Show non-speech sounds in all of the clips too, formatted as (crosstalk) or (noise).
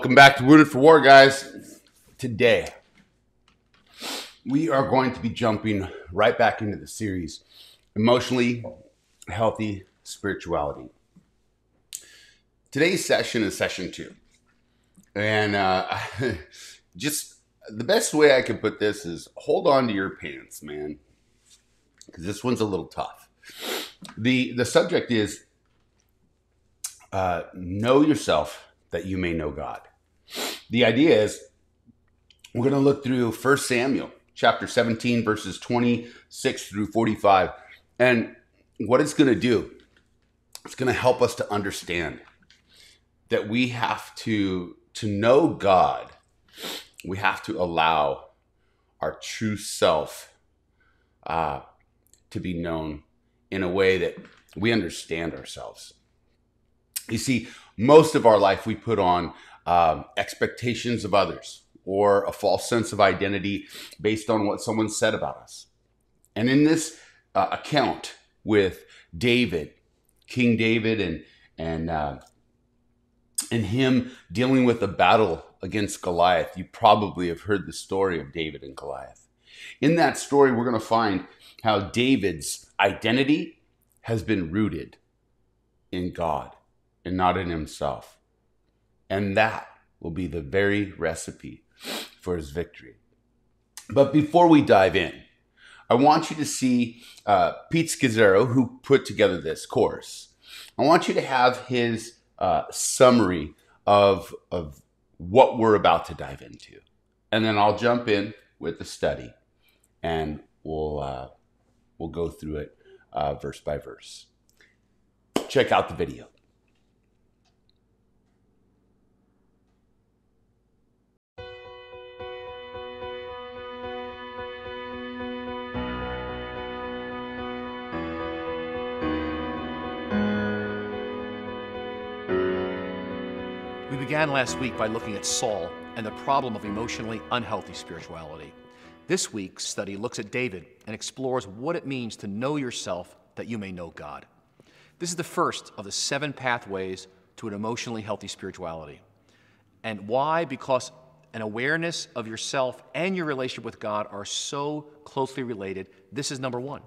Welcome back to Wounded for War, guys. Today, we are going to be jumping right back into the series Emotionally Healthy Spirituality. Today's session is session two. And uh, (laughs) just the best way I could put this is hold on to your pants, man, because this one's a little tough. The, the subject is uh, know yourself that you may know God. The idea is we're going to look through 1 Samuel chapter 17 verses 26 through 45 and what it's going to do it's going to help us to understand that we have to to know God we have to allow our true self uh, to be known in a way that we understand ourselves. You see most of our life we put on um, expectations of others or a false sense of identity based on what someone said about us. And in this uh, account with David, King David, and and uh, and him dealing with the battle against Goliath, you probably have heard the story of David and Goliath. In that story, we're going to find how David's identity has been rooted in God and not in himself. And that will be the very recipe for his victory. But before we dive in, I want you to see uh, Pete Scazzero, who put together this course. I want you to have his uh, summary of, of what we're about to dive into. And then I'll jump in with the study and we'll, uh, we'll go through it uh, verse by verse. Check out the video. Began last week by looking at Saul and the problem of emotionally unhealthy spirituality. This week's study looks at David and explores what it means to know yourself that you may know God. This is the first of the seven pathways to an emotionally healthy spirituality. And why? Because an awareness of yourself and your relationship with God are so closely related. This is number one.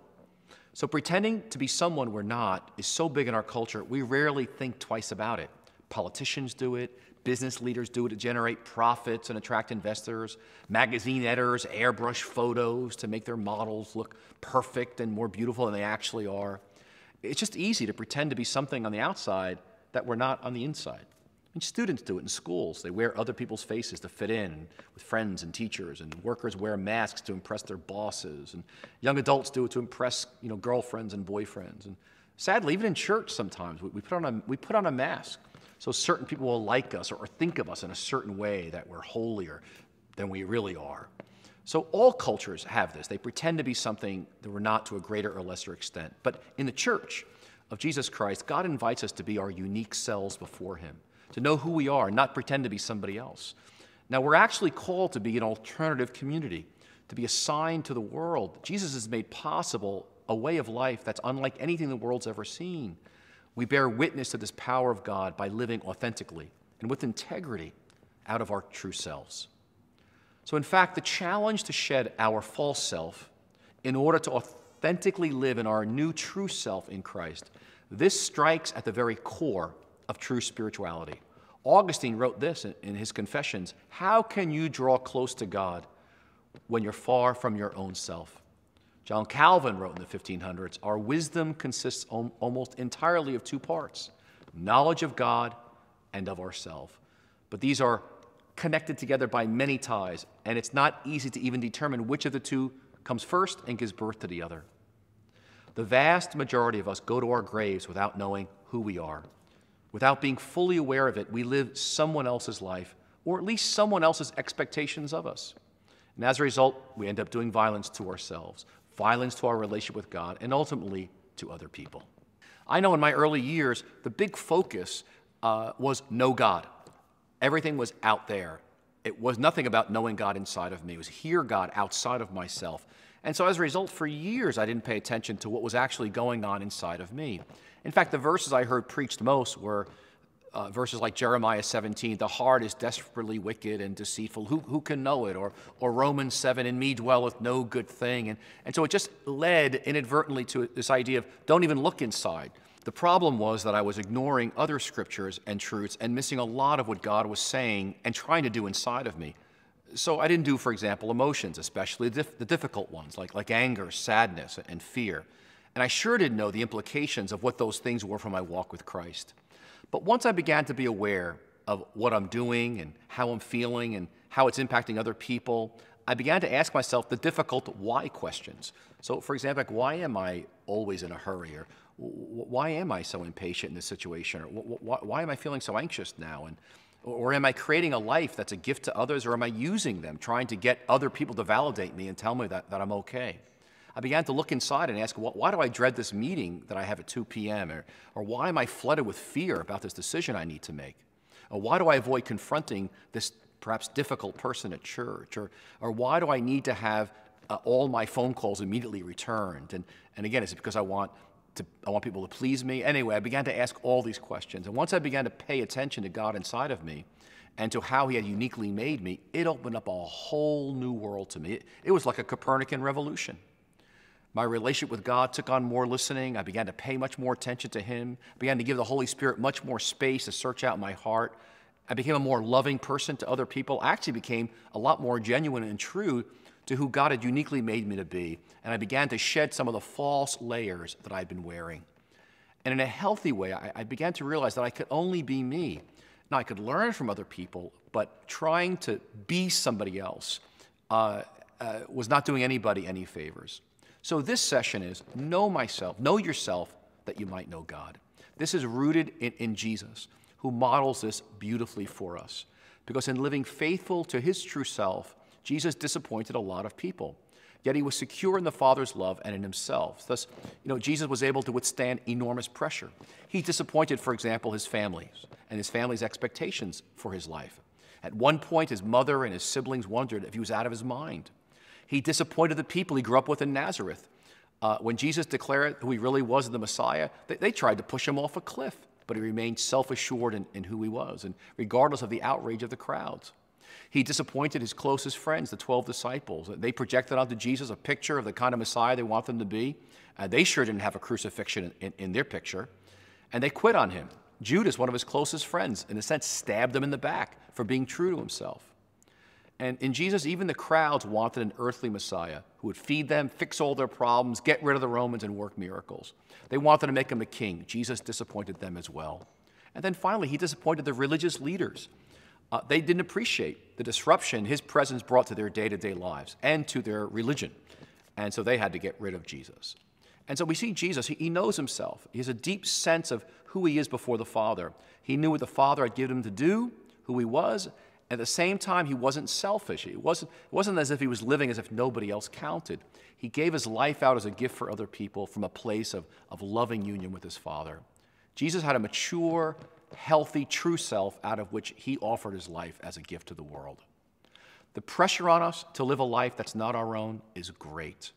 So, pretending to be someone we're not is so big in our culture, we rarely think twice about it. Politicians do it, Business leaders do it to generate profits and attract investors. Magazine editors airbrush photos to make their models look perfect and more beautiful than they actually are. It's just easy to pretend to be something on the outside that we're not on the inside. And students do it in schools. They wear other people's faces to fit in with friends and teachers, and workers wear masks to impress their bosses, and young adults do it to impress you know, girlfriends and boyfriends. And sadly, even in church sometimes, we, we put, on a, we put on a mask so certain people will like us or think of us in a certain way that we're holier than we really are. So all cultures have this. They pretend to be something that we're not to a greater or lesser extent. But in the church of Jesus Christ, God invites us to be our unique selves before Him, to know who we are, not pretend to be somebody else. Now, we're actually called to be an alternative community, to be a sign to the world. Jesus has made possible a way of life that's unlike anything the world's ever seen. We bear witness to this power of God by living authentically and with integrity out of our true selves. So, in fact, the challenge to shed our false self in order to authentically live in our new true self in Christ, this strikes at the very core of true spirituality. Augustine wrote this in his Confessions How can you draw close to God when you're far from your own self? John Calvin wrote in the 1500s Our wisdom consists almost entirely of two parts knowledge of God and of ourself. But these are connected together by many ties, and it's not easy to even determine which of the two comes first and gives birth to the other. The vast majority of us go to our graves without knowing who we are. Without being fully aware of it, we live someone else's life, or at least someone else's expectations of us. And as a result, we end up doing violence to ourselves, violence to our relationship with God, and ultimately to other people. I know in my early years, the big focus uh, was no God. Everything was out there. It was nothing about knowing God inside of me. It was hear God outside of myself. And so as a result, for years, I didn't pay attention to what was actually going on inside of me. In fact, the verses I heard preached most were uh, verses like Jeremiah 17, the heart is desperately wicked and deceitful. Who, who can know it? Or, or Romans 7, in me dwelleth no good thing. And, and so it just led inadvertently to this idea of don't even look inside. The problem was that I was ignoring other scriptures and truths and missing a lot of what God was saying and trying to do inside of me. So I didn't do, for example, emotions, especially the, the difficult ones like, like anger, sadness, and fear. And I sure didn't know the implications of what those things were for my walk with Christ. But once I began to be aware of what I'm doing and how I'm feeling and how it's impacting other people, I began to ask myself the difficult why questions. So, for example, like, why am I always in a hurry? Or why am I so impatient in this situation? Or why am I feeling so anxious now? And, or am I creating a life that's a gift to others, or am I using them, trying to get other people to validate me and tell me that, that I'm okay? I began to look inside and ask, why do I dread this meeting that I have at 2 p.m.? Or, or why am I flooded with fear about this decision I need to make? Or why do I avoid confronting this perhaps difficult person at church? Or, or why do I need to have uh, all my phone calls immediately returned? And, and again, is it because I want, to, I want people to please me? Anyway, I began to ask all these questions. And once I began to pay attention to God inside of me, and to how he had uniquely made me, it opened up a whole new world to me. It, it was like a Copernican revolution. My relationship with God took on more listening. I began to pay much more attention to Him. I began to give the Holy Spirit much more space to search out my heart. I became a more loving person to other people. I actually became a lot more genuine and true to who God had uniquely made me to be. And I began to shed some of the false layers that I'd been wearing. And in a healthy way, I, I began to realize that I could only be me. Now, I could learn from other people, but trying to be somebody else uh, uh, was not doing anybody any favors. So, this session is know myself, know yourself that you might know God. This is rooted in, in, Jesus, who models this beautifully for us. Because in living faithful to his true self, Jesus disappointed a lot of people. Yet he was secure in the Father's love and in himself. Thus, you know, Jesus was able to withstand enormous pressure. He disappointed, for example, his family and his family's expectations for his life. At one point, his mother and his siblings wondered if he was out of his mind. He disappointed the people he grew up with in Nazareth. Uh, when Jesus declared who he really was the Messiah, they, they, tried to push him off a cliff, but he remained self assured in, in who he was, and regardless of the outrage of the crowds. He disappointed his closest friends, the 12 disciples. They projected onto Jesus a picture of the kind of Messiah they want them to be. Uh, they sure didn't have a crucifixion in, in, their picture. And they quit on him. Judas, one of his closest friends, in a sense, stabbed him in the back for being true to himself. And in Jesus, even the crowds wanted an earthly Messiah who would feed them, fix all their problems, get rid of the Romans, and work miracles. They wanted to make him a king. Jesus disappointed them as well. And then finally, he disappointed the religious leaders. Uh, they didn't appreciate the disruption his presence brought to their day to day lives and to their religion. And so they had to get rid of Jesus. And so we see Jesus, he, he knows himself. He has a deep sense of who he is before the Father. He knew what the Father had given him to do, who he was, at the same time, he wasn't selfish. It wasn't, it wasn't as if he was living as if nobody else counted. He gave his life out as a gift for other people from a place of, of loving union with his Father. Jesus had a mature, healthy, true self out of which he offered his life as a gift to the world. The pressure on us to live a life that's not our own is great.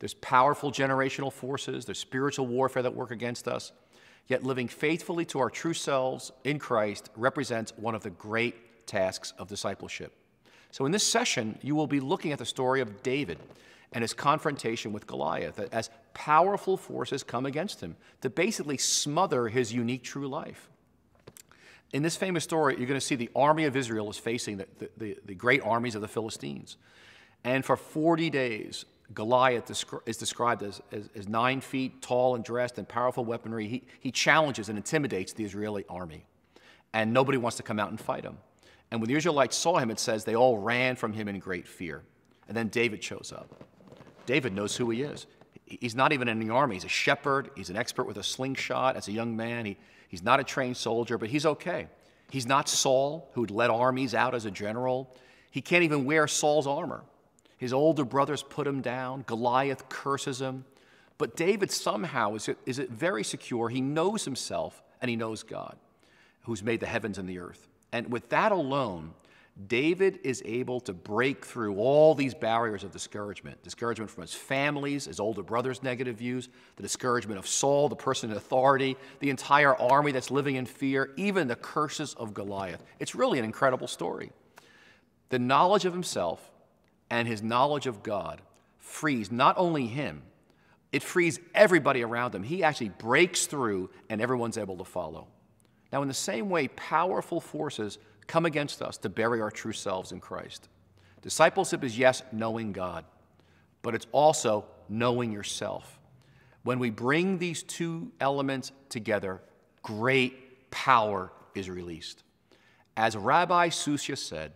There's powerful generational forces, there's spiritual warfare that work against us. Yet living faithfully to our true selves in Christ represents one of the great tasks of discipleship. So, in this session, you will be looking at the story of David and his confrontation with Goliath as powerful forces come against him to basically smother his unique true life. In this famous story, you're going to see the army of Israel is facing the, the, the great armies of the Philistines. And for 40 days, Goliath is described as, as, as, nine feet tall and dressed and powerful weaponry. He, he challenges and intimidates the Israeli army. And nobody wants to come out and fight him. And when the Israelites saw him, it says they all ran from him in great fear. And then David shows up. David knows who he is. He's not even in the army. He's a shepherd. He's an expert with a slingshot as a young man. He, he's not a trained soldier, but he's okay. He's not Saul, who'd led armies out as a general. He can't even wear Saul's armor. His older brothers put him down. Goliath curses him. But David somehow is, is very secure. He knows himself and he knows God, who's made the heavens and the earth. And with that alone, David is able to break through all these barriers of discouragement discouragement from his families, his older brother's negative views, the discouragement of Saul, the person in authority, the entire army that's living in fear, even the curses of Goliath. It's really an incredible story. The knowledge of himself and his knowledge of God frees not only him, it frees everybody around him. He actually breaks through and everyone's able to follow. Now, in the same way, powerful forces come against us to bury our true selves in Christ. Discipleship is, yes, knowing God, but it's also knowing yourself. When we bring these two elements together, great power is released. As Rabbi Susya said,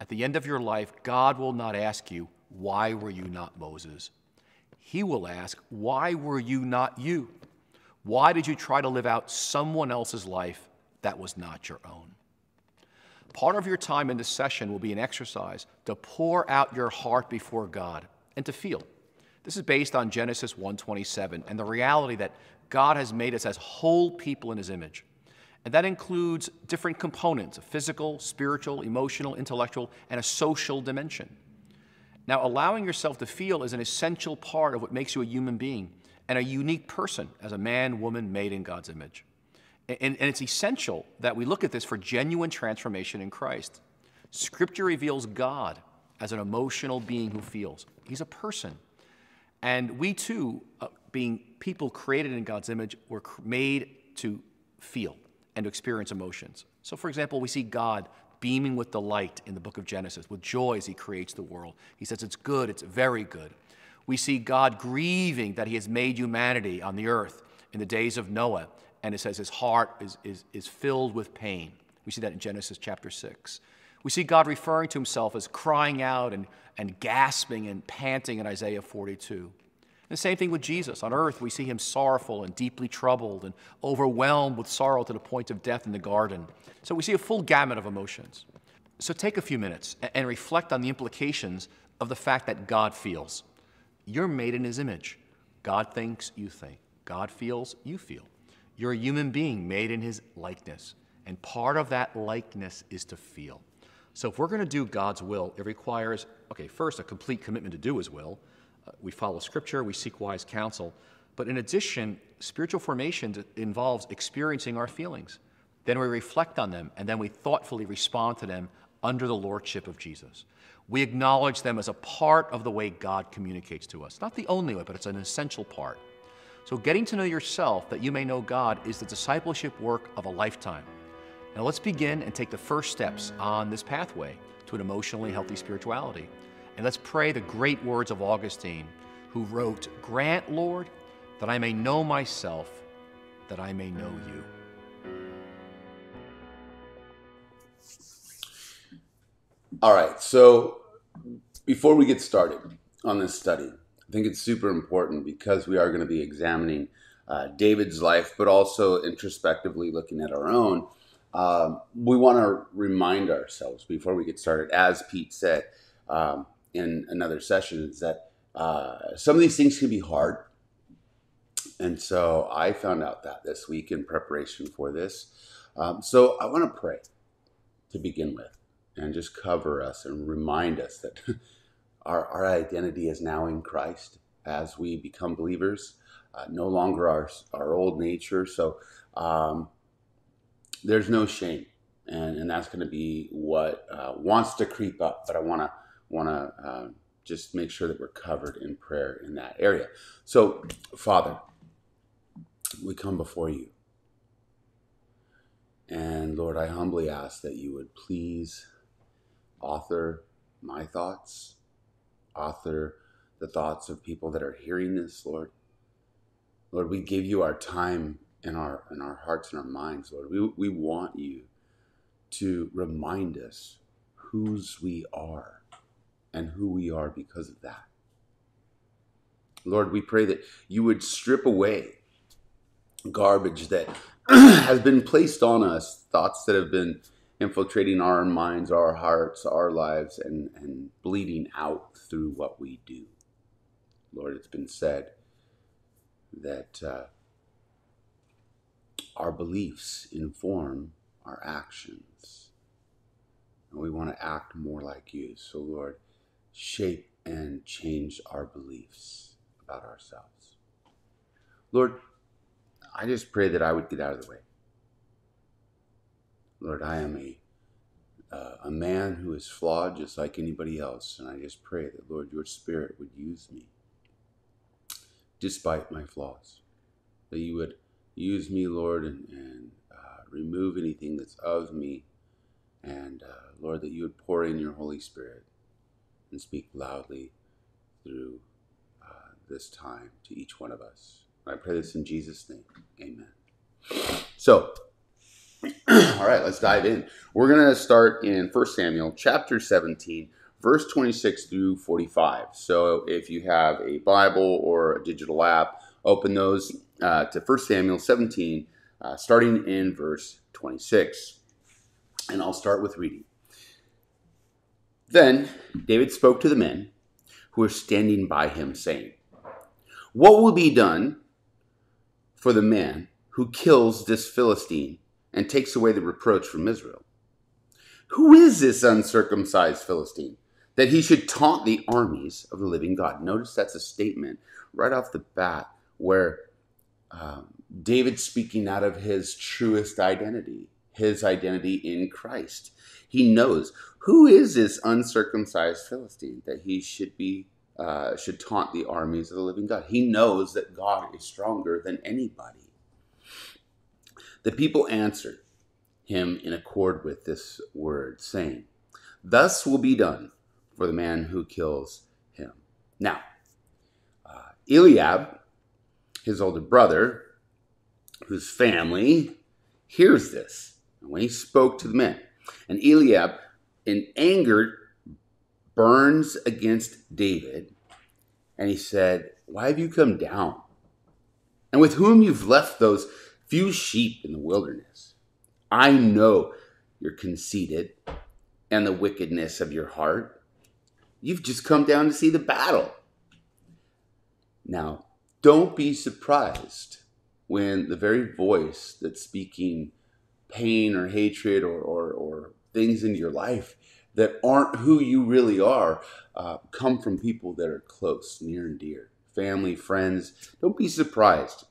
at the end of your life, God will not ask you, Why were you not Moses? He will ask, Why were you not you? Why did you try to live out someone else's life that was not your own? Part of your time in this session will be an exercise to pour out your heart before God and to feel. This is based on Genesis 1:27 and the reality that God has made us as whole people in his image. And that includes different components a physical, spiritual, emotional, intellectual, and a social dimension. Now, allowing yourself to feel is an essential part of what makes you a human being and a unique person as a man, woman made in God's image. And, and, it's essential that we look at this for genuine transformation in Christ. Scripture reveals God as an emotional being who feels, He's a person. And we too, uh, being people created in God's image, were made to feel and to experience emotions. So, for example, we see God beaming with delight in the book of Genesis, with joy as he creates the world. He says it's good, it's very good. We see God grieving that he has made humanity on the earth in the days of Noah, and it says his heart is, is, is filled with pain. We see that in Genesis chapter 6. We see God referring to himself as crying out and, and gasping and panting in Isaiah 42. The same thing with Jesus. On earth, we see him sorrowful and deeply troubled and overwhelmed with sorrow to the point of death in the garden. So we see a full gamut of emotions. So take a few minutes and reflect on the implications of the fact that God feels. You're made in his image. God thinks, you think. God feels, you feel. You're a human being made in his likeness. And part of that likeness is to feel. So if we're going to do God's will, it requires, okay, first, a complete commitment to do his will uh, we follow scripture, we seek wise counsel. But in addition, spiritual formation involves experiencing our feelings. Then we reflect on them, and then we thoughtfully respond to them under the lordship of Jesus. We acknowledge them as a part of the way God communicates to us. Not the only way, but it's an essential part. So, getting to know yourself that you may know God is the discipleship work of a lifetime. Now, let's begin and take the first steps on this pathway to an emotionally healthy spirituality. And let's pray the great words of Augustine, who wrote, Grant, Lord, that I may know myself, that I may know you. All right, so before we get started on this study, I think it's super important because we are going to be examining uh, David's life, but also introspectively looking at our own. Um, we want to remind ourselves before we get started, as Pete said, um, in another session is that uh, some of these things can be hard. And so I found out that this week in preparation for this. Um, so I want to pray to begin with and just cover us and remind us that (laughs) our, our identity is now in Christ as we become believers, uh, no longer our, our old nature. So um, there's no shame. And, and that's going to be what uh, wants to creep up. But I want to want to uh, just make sure that we're covered in prayer in that area. So, Father, we come before you. And Lord, I humbly ask that you would please author my thoughts, author the thoughts of people that are hearing this, Lord. Lord, we give you our time and our and our hearts and our minds, Lord. We, we want you to remind us whose we are and who we are because of that. Lord, we pray that you would strip away garbage that (clears throat) has been placed on us, thoughts that have been infiltrating our minds, our hearts, our lives, and, and bleeding out through what we do. Lord, it's been said that uh, our beliefs inform our actions. and we want to act more like you. So, Lord, shape and change our beliefs about ourselves. Lord, I just pray that I would get out of the way. Lord, I am a uh, a man who is flawed just like anybody else, and I just pray that Lord, your Spirit would use me despite my flaws, that you would use me, Lord, and, and uh, remove anything that's of me, and uh, Lord, that you would pour in your Holy Spirit and speak loudly through uh, this time to each one of us. I pray this in Jesus' name. Amen. So, (clears throat) all right, let's dive in. We're going to start in 1 Samuel chapter 17, verse 26 through 45. So, if you have a Bible or a digital app, open those uh, to 1 Samuel 17, uh, starting in verse 26. And I'll start with reading. Then David spoke to the men who were standing by him, saying, What will be done for the man who kills this Philistine and takes away the reproach from Israel? Who is this uncircumcised Philistine that he should taunt the armies of the living God? Notice that's a statement right off the bat where um, David speaking out of his truest identity, his identity in Christ. He knows who is this uncircumcised Philistine that he should be uh, should taunt the armies of the living God. He knows that God is stronger than anybody. The people answered him in accord with this word, saying, Thus will be done for the man who kills him. Now, uh, Eliab, his older brother, whose family hears this, and when he spoke to the men, and Eliab, in anger, burns against David, and he said, Why have you come down? And with whom you've left those few sheep in the wilderness? I know you're conceited and the wickedness of your heart. You've just come down to see the battle. Now, don't be surprised when the very voice that's speaking pain or hatred or, or, or things into your life that aren't who you really are uh, come from people that are close, near and dear, family, friends. Don't be surprised.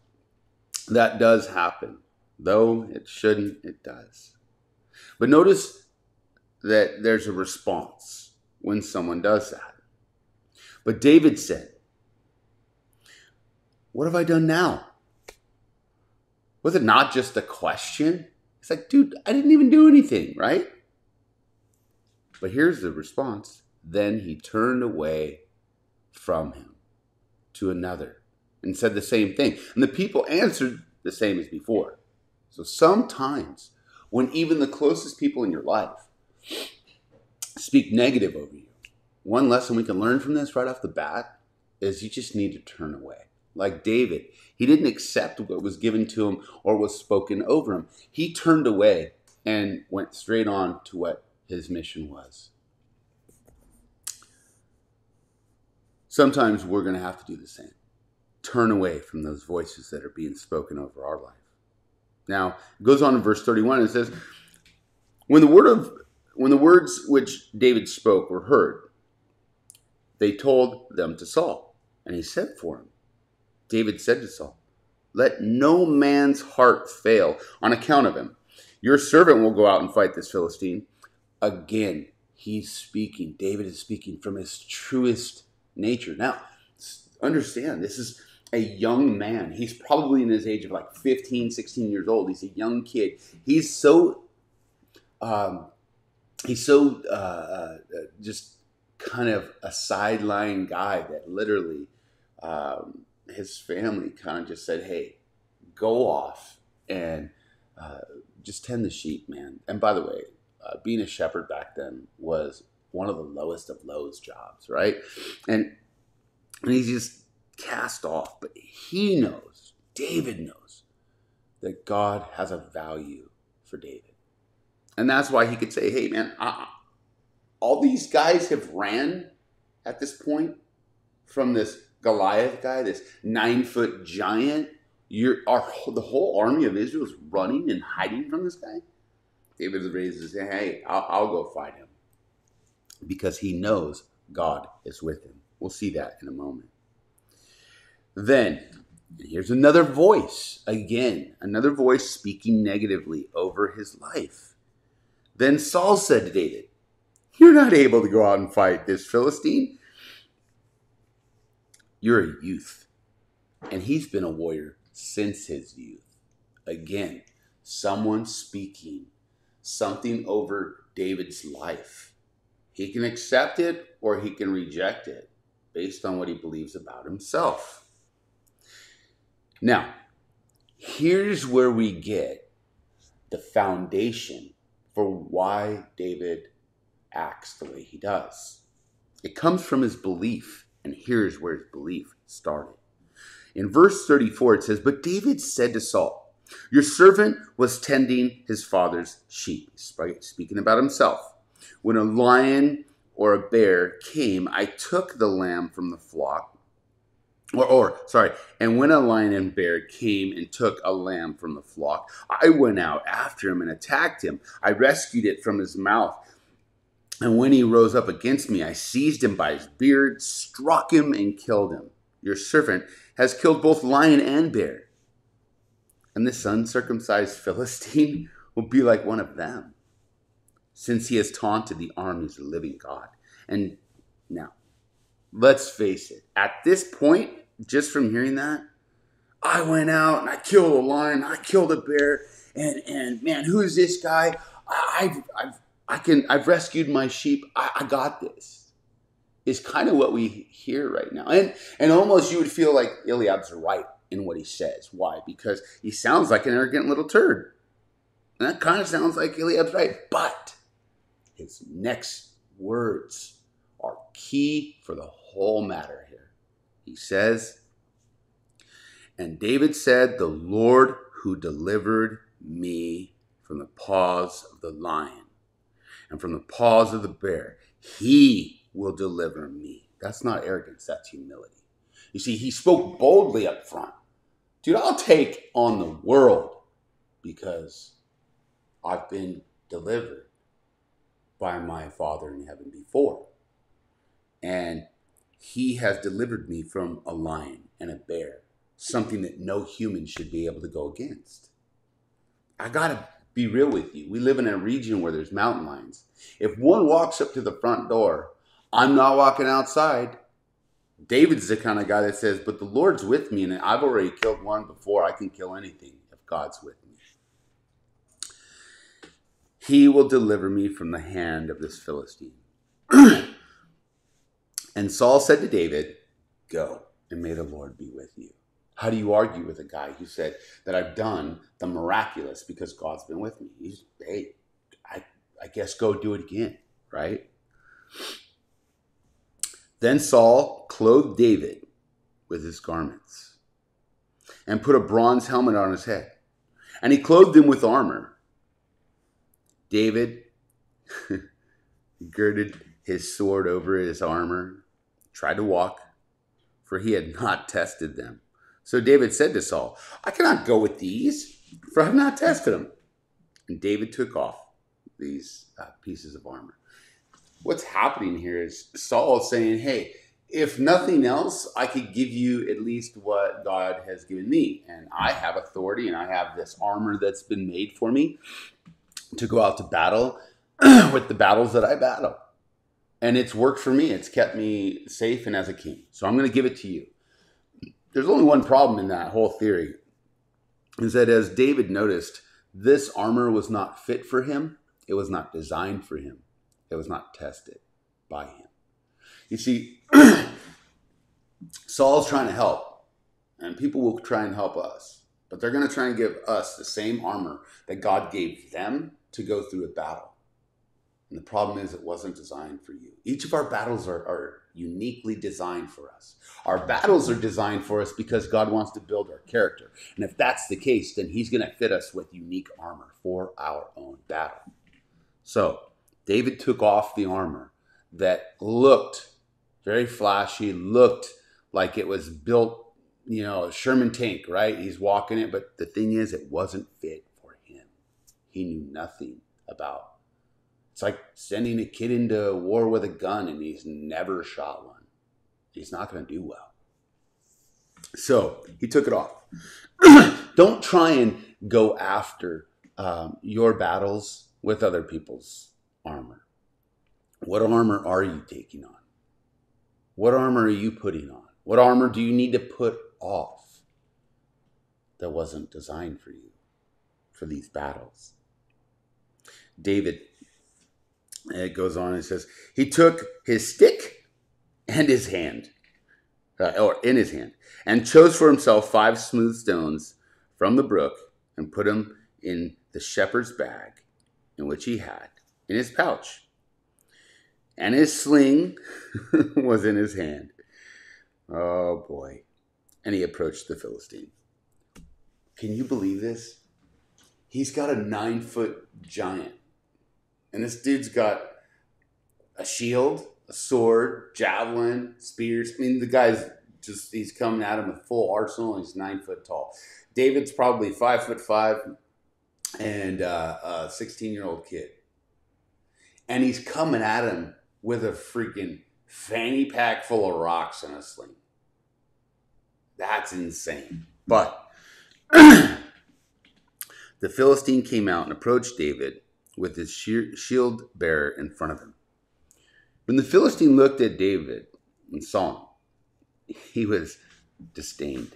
That does happen. Though it shouldn't, it does. But notice that there's a response when someone does that. But David said, What have I done now? Was it not just a question? It's like, dude, I didn't even do anything, right? But here's the response. Then he turned away from him to another and said the same thing. And the people answered the same as before. So sometimes, when even the closest people in your life speak negative over you, one lesson we can learn from this right off the bat is you just need to turn away. Like David, he didn't accept what was given to him or was spoken over him. He turned away and went straight on to what his mission was. Sometimes we're going to have to do the same. Turn away from those voices that are being spoken over our life. Now, it goes on in verse 31 and says, When the word of when the words which David spoke were heard, they told them to Saul, and he sent for him. David said to Saul, Let no man's heart fail on account of him. Your servant will go out and fight this Philistine again, he's speaking. David is speaking from his truest nature. Now, understand, this is a young man. He's probably in his age of like 15, 16 years old. He's a young kid. He's so, um, he's so uh, uh, just kind of a sideline guy that literally um, his family kind of just said, hey, go off and uh, just tend the sheep, man. And by the way, uh, being a shepherd back then was one of the lowest of lows jobs, right? And, and he's just cast off. But he knows, David knows, that God has a value for David. And that's why he could say, hey, man, I, all these guys have ran at this point from this Goliath guy, this nine foot giant. You're, our, the whole army of Israel is running and hiding from this guy. David raises his hand, hey, I'll, I'll go fight him. because he knows God is with him. We'll see that in a moment. Then, here's another voice, again, another voice speaking negatively over his life. Then Saul said to David, You're not able to go out and fight this Philistine. You're a youth, and he's been a warrior since his youth. Again, someone speaking something over David's life. He can accept it or he can reject it based on what he believes about himself. Now, here's where we get the foundation for why David acts the way he does. It comes from his belief, and here's where his belief started. In verse 34, it says, But David said to Saul, Your servant was tending his father's sheep, speaking about himself. When a lion or a bear came, I took the lamb from the flock. Or, or, sorry, and when a lion and bear came and took a lamb from the flock, I went out after him and attacked him. I rescued it from his mouth. And when he rose up against me, I seized him by his beard, struck him, and killed him. Your servant has killed both lion and bear. And this uncircumcised (laughs) Philistine will be like one of them, since he has taunted the armies of the living God. And now, let's face it, at this point, just from hearing that, I went out and I killed a lion, I killed a bear, and and man, who is this guy? I, have I've I can I've rescued my sheep. I, I got this is kind of what we hear right now. And and almost you would feel like Eliab's right in what he says. Why? Because he sounds like an arrogant little turd. And that kind of sounds like Eliab's right. But his next words are key for the whole matter. He says, And David said, The Lord who delivered me from the paws of the lion and from the paws of the bear, he will deliver me. That's not arrogance, that's humility. You see, he spoke boldly up front. Dude, I'll take on the world because I've been delivered by my Father in heaven before. And he has delivered me from a lion and a bear, something that no human should be able to go against. I got to be real with you. We live in a region where there's mountain lions. If one walks up to the front door I'm not walking outside. David's the kind of guy that says, But the Lord's with me, and I've already killed one before I can kill anything if God's with me. He will deliver me from the hand of this Philistine. (clears throat) and Saul said to David, Go, and may the Lord be with you. How do you argue with a guy who said that I've done the miraculous because God's been with me? He's, hey, I, I guess go do it again, right? Then Saul clothed David with his garments and put a bronze helmet on his head. And he clothed him with armor. David (laughs) girded his sword over his armor, tried to walk, for he had (laughs) not tested them. So David said to Saul, I cannot go with these, for I have not tested them. And David took off these uh, pieces of armor what's happening here is Saul saying, hey, if nothing else, I could give you at least what God has given me. And I have authority and I have this armor that's been made for me to go out to battle (clears throat) with the battles that I battle. And it's worked for me. It's kept me safe and as a king. So I'm going to give it to you. There's only one problem in that whole theory is that as David noticed, this armor was not fit for him, it was not designed for him. It was not tested by him. You see, (clears throat) Saul's trying to help, and people will try and help us, but they're going to try and give us the same armor that God gave them to go through a battle. And the problem is, it wasn't designed for you. Each of our battles are, are uniquely designed for us. Our battles are designed for us because God wants to build our character. And if that's the case, then He's going to fit us with unique armor for our own battle. So, David took off the armor that looked very flashy, looked like it was built, you know, a Sherman tank, right? He's walking it, but the thing is, it wasn't fit for him. He knew nothing about It's like sending a kid into war with a gun and he's never shot one. He's not going to do well. So he took it off. (clears throat) Don't try and go after um, your battles with other people's armor. What armor are you taking on? What armor are you putting on? What armor do you need to put off that wasn't designed for you for these battles? David, it goes on and says, he took his stick and his hand, uh, or in his hand, and chose for himself five smooth stones from the brook and put them in the shepherd's bag in which he had in his pouch. And his sling (laughs) was in his hand. Oh boy. And he approached the Philistine. Can you believe this? He's got a nine foot giant. And this dude's got a shield, a sword, javelin, spears. I mean, the guy's just, he's coming at him with full arsenal. he's nine foot tall. David's probably five foot five and uh, a 16 year old kid. And he's coming at him with a freaking fanny pack full of rocks and a sling. That's insane. But (clears throat) the Philistine came out and approached David with his shield bearer in front of him. When the Philistine looked at David and saw him, he was disdained.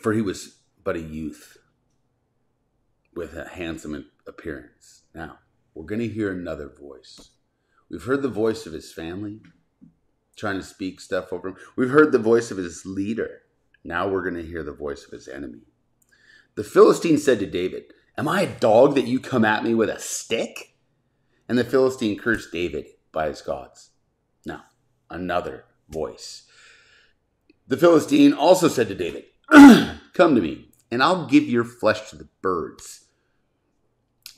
For he was but a youth with a handsome appearance. Now, we're going to hear another voice. We've heard the voice of his family trying to speak stuff over him. We've heard the voice of his leader. Now we're going to hear the voice of his enemy. The Philistine said to David, Am I a dog that you come at me with a stick? And the Philistine cursed David by his gods. Now, another voice. The Philistine also said to David, (clears throat) Come to me, and I'll give your flesh to the birds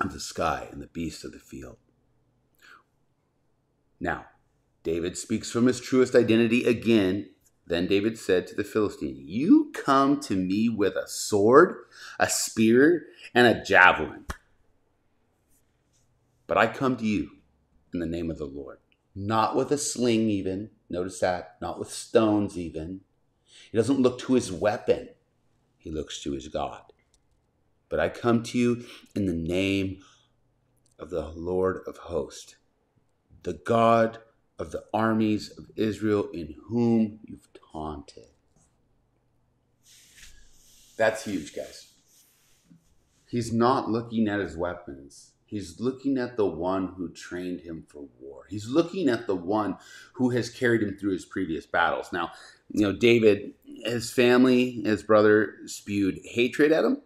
of the sky and the beasts of the field. Now, David speaks from his truest identity again. Then David said to the Philistine, You come to me with a sword, a spear, and a javelin. But I come to you in the name of the Lord, not with a sling, even. Notice that, not with stones, even. He doesn't look to his weapon, he looks to his God. But I come to you in the name of the Lord of hosts, the God of the armies of Israel in whom you've taunted. That's huge, guys. He's not looking at his weapons. He's looking at the one who trained him for war. He's looking at the one who has carried him through his previous battles. Now, you know, David, his family, his brother spewed hatred at him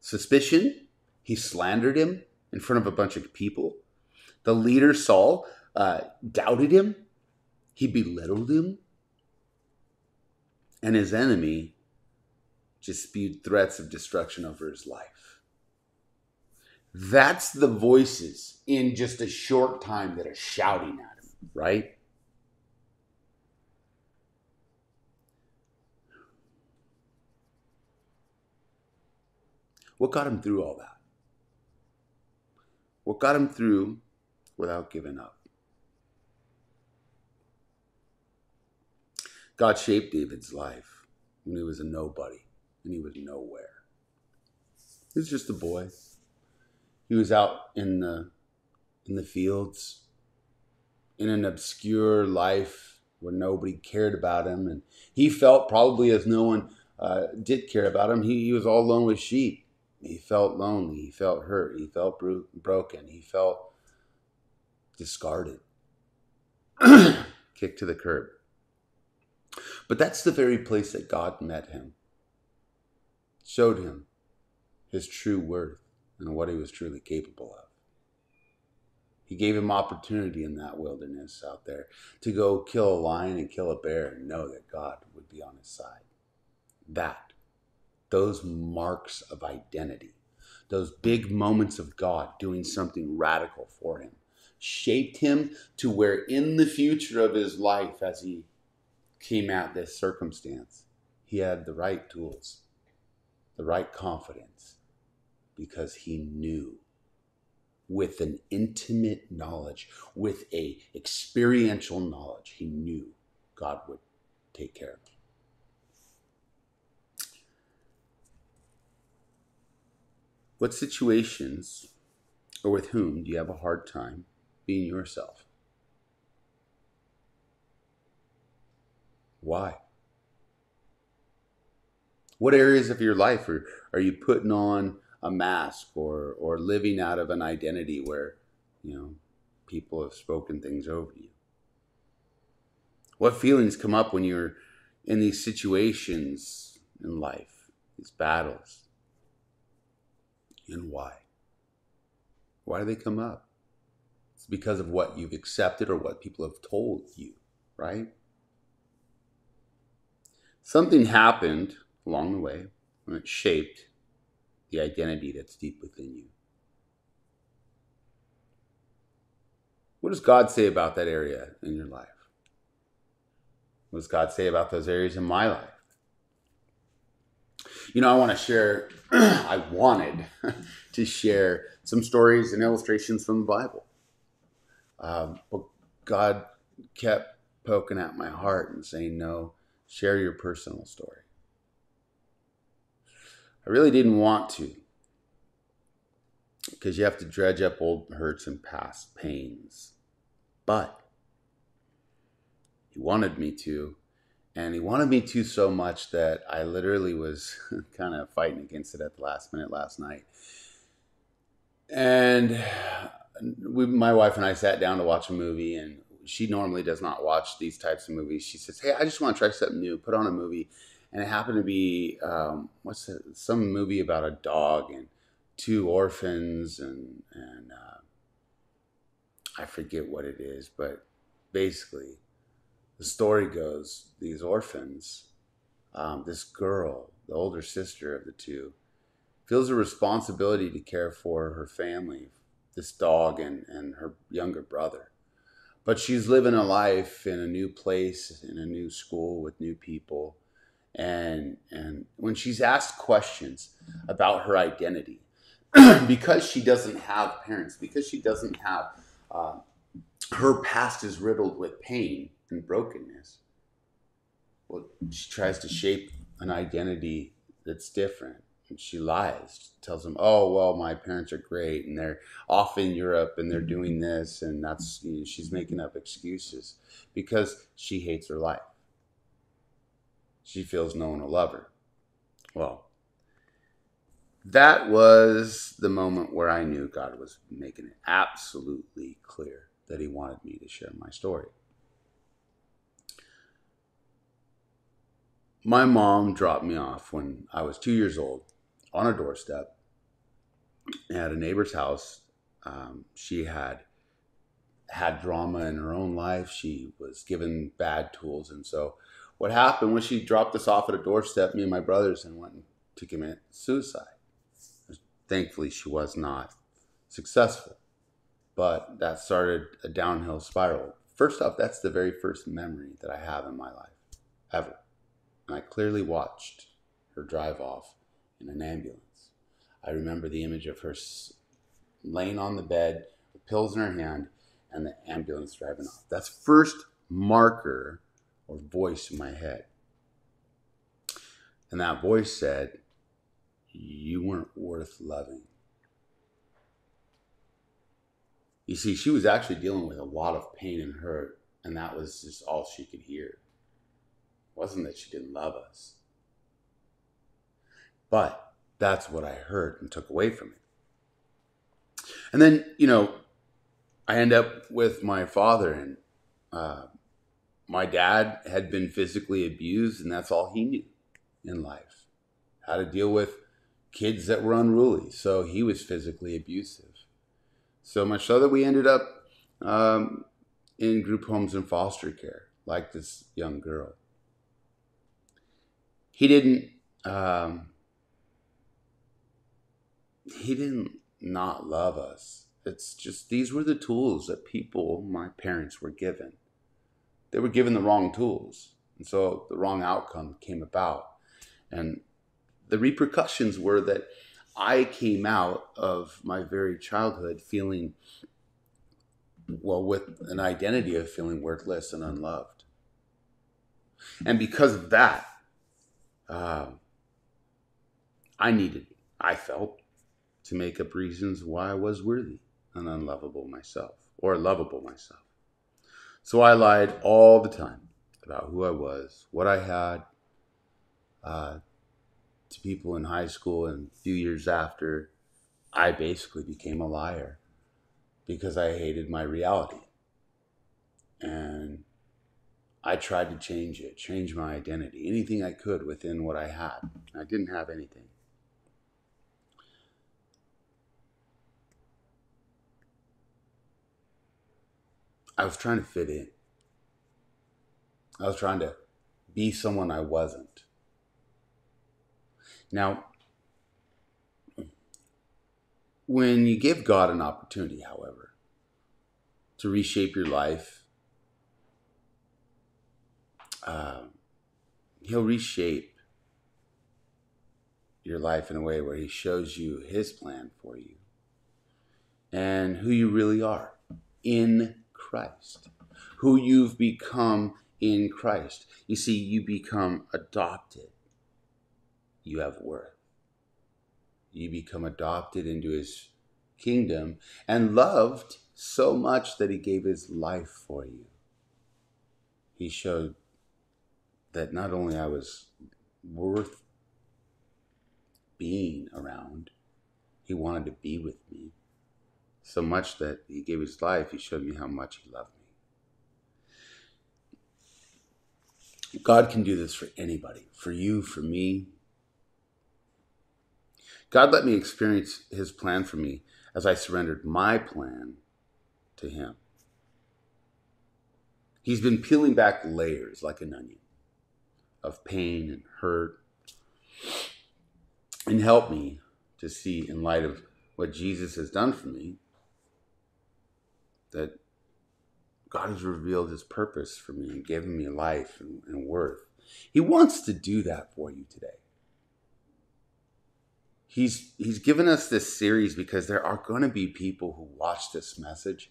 suspicion. He slandered him in front of a bunch of people. The leader, Saul, uh, doubted him. He belittled him. And his enemy just spewed threats of destruction over his life. That's the voices in just a short time that are shouting at him, right? What got him through all that? What got him through without giving up? God shaped David's life when he was a nobody and he was nowhere. He was just a boy. He was out in the in the fields in an obscure life where nobody cared about him and he felt probably as no one uh, did care about him he, he was all alone with sheep he felt lonely. He felt hurt. He felt bro- broken. He felt discarded, (clears throat) kicked to the curb. But that's the very place that God met him, showed him his true worth and what he was truly capable of. He gave him opportunity in that wilderness out there to go kill a lion and kill a bear and know that God would be on his side. That those marks of identity, those big moments of God doing something radical for him, shaped him to where in the future of his life, as he came at this circumstance, he had the right tools, the right confidence, because he knew with an intimate knowledge, with a experiential knowledge. He knew God would take care of him. What situations or with whom do you have a hard time being yourself? Why? What areas of your life are, are you putting on a mask or, or living out of an identity where, you know, people have spoken things over you? What feelings come up when you're in these situations in life, these battles? And why? Why do they come up? It's because of what you've accepted or what people have told you, right? Something happened along the way and it shaped the identity that's deep within you. What does God say about that area in your life? What does God say about those areas in my life? You know, I want to share, (clears throat) I wanted (laughs) to share some stories and illustrations from the Bible. Um, but God kept poking at my heart and saying, no, share your personal story. I really didn't want to because you have to dredge up old hurts and past pains. But he wanted me to, and he wanted me to so much that I literally was (laughs) kind of fighting against it at the last minute last night. And we, my wife and I sat down to watch a movie, and she normally does not watch these types of movies. She says, "Hey, I just want to try something new. Put on a movie." And it happened to be um, what's it, some movie about a dog and two orphans, and and uh, I forget what it is, but basically, the story goes: these orphans, um, this girl, the older sister of the two, feels a responsibility to care for her family, this dog and, and her younger brother but she's living a life in a new place in a new school with new people. And and when she's asked questions about her identity (clears throat) because she doesn't have parents because she doesn't have uh, her past is riddled with pain and brokenness well she tries to shape an identity that's different she lies. Tells them oh well my parents are great and they're off in europe and they're doing mm-hmm. this and that's you know, she's making up excuses because she hates her life. She feels no one will love her. Well that was the moment where i knew god was making it absolutely clear that he wanted me to share my story. My mom dropped me off when I was two years old on a doorstep at a neighbor's house. Um, she had had drama in her own life. She was given bad tools, and so what happened when she dropped us off at a doorstep? Me and my brothers and went to commit suicide. Thankfully, she was not successful, but that started a downhill spiral. First off, that's the very first memory that I have in my life ever, and I clearly watched her drive off in an ambulance. I remember the image of her laying on the bed with pills in her hand and the ambulance driving off. That's first marker or voice in my head. And that voice said, You weren't worth loving. You see, she was actually dealing with a lot of pain and hurt, and that was just all she could hear. It wasn't that she didn't love us. But that's what I heard and took away from it. And then, you know, I end up with my father, and uh, my dad had been physically abused, and that's all he knew in life how to deal with kids that were unruly. So he was physically abusive. So much so that we ended up um, in group homes and foster care, like this young girl. He didn't. Um, he didn't not love us. It's just these were the tools that people, my parents, were given. They were given the wrong tools. And so the wrong outcome came about. And the repercussions were that I came out of my very childhood feeling, well, with an identity of feeling worthless and unloved. And because of that, uh, I needed, I felt, to make up reasons why I was worthy and unlovable myself, or lovable myself. So I lied all the time about who I was, what I had, uh, to people in high school and a few years after, I basically became a liar because I hated my reality. And I tried to change it, change my identity, anything I could within what I had. I didn't have anything. I was trying to fit in. I was trying to be someone I wasn't. Now, when you give God an opportunity, however, to reshape your life, uh, He'll reshape your life in a way where He shows you His plan for you and who you really are in Christ, who you've become in Christ. You see, you become adopted you have worth. You become adopted into his kingdom and loved so much that he gave his life for you. He showed that not only I was worth being around, he wanted to be with me. So much that he gave his life, he showed me how much he loved me. God can do this for anybody, for you, for me, God let me experience his plan for me as I surrendered my plan to him. He's been peeling back layers like an onion of pain and hurt and help me to see in light of what Jesus has done for me that God has revealed his purpose for me and given me life and, and worth. He wants to do that for you today he's he's given us this series because there are going to be people who watch this message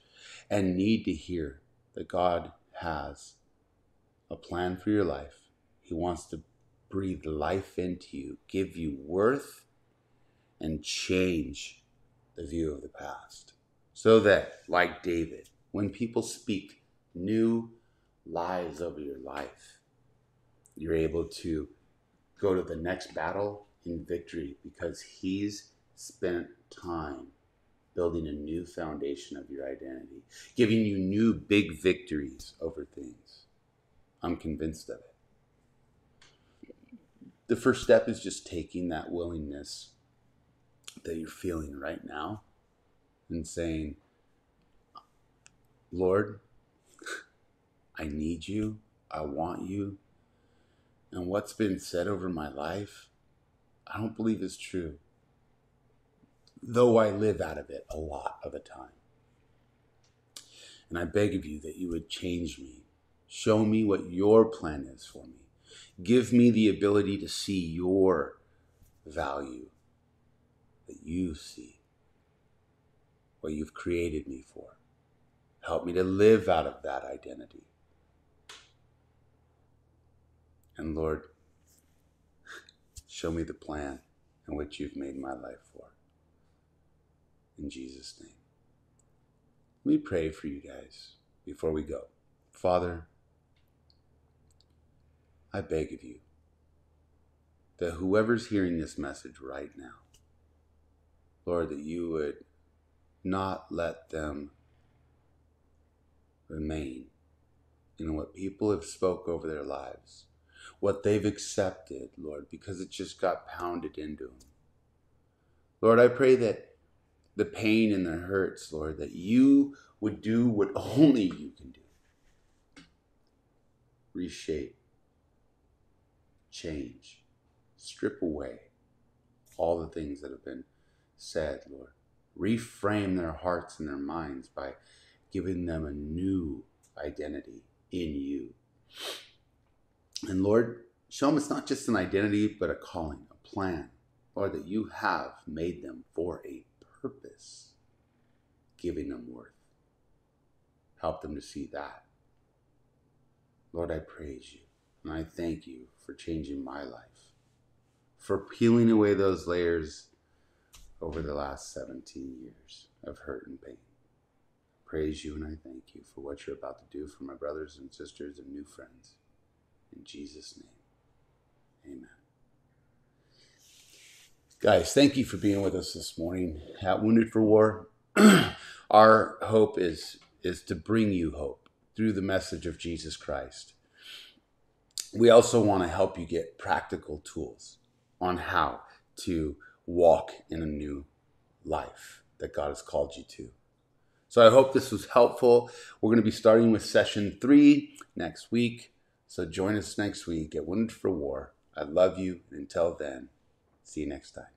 and need to hear that God has a plan for your life. He wants to breathe life into you, give you worth, and change the view of the past. So that, like David, when people speak new lies over your life, you're able to go to the next battle in victory because he's spent time building a new foundation of your identity, giving you new big victories over things. I'm convinced of it. The first step is just taking that willingness that you're feeling right now and saying, Lord, (laughs) I need you. I want you. And what's been said over my life, I don't believe is true, though I live out of it a lot of the time. And I beg of you that you would change me. Show me what your plan is for me. Give me the ability to see your value that you see, what you've created me for. Help me to live out of that identity. And Lord, Show me the plan in which you've made my life for. In Jesus' name. Me pray for you guys before we go. Father, I beg of you that whoever's hearing this message right now, Lord, that you would not let them remain. In what? People have spoke over their lives. What they've accepted, Lord, because it just got pounded into them. Lord, I pray that the pain and the hurts, Lord, that you would do what (laughs) only you can do. Reshape, change, strip away all the things that have been said, Lord. Reframe their hearts and their minds by giving them a new identity in you. And Lord, show them it's not just an identity, but a calling, a plan, or that you have made them for a purpose, giving them worth. Help them to see that. Lord, I praise you and I thank you for changing my life, for peeling away those layers over the last 17 years of hurt and pain. Praise you and I thank you for what you're about to do for my brothers and sisters and new friends. In Jesus' name, amen. Guys, thank you for being with us this morning at Wounded for War. (clears throat) Our hope is, is to bring you hope through the message of Jesus Christ. We also want to help you get practical tools on how to walk in a new life that God has called you to. So I hope this was helpful. We're going to be starting with session three next week. So join us next week at Wounded for War. I love you. Until then, see you next time.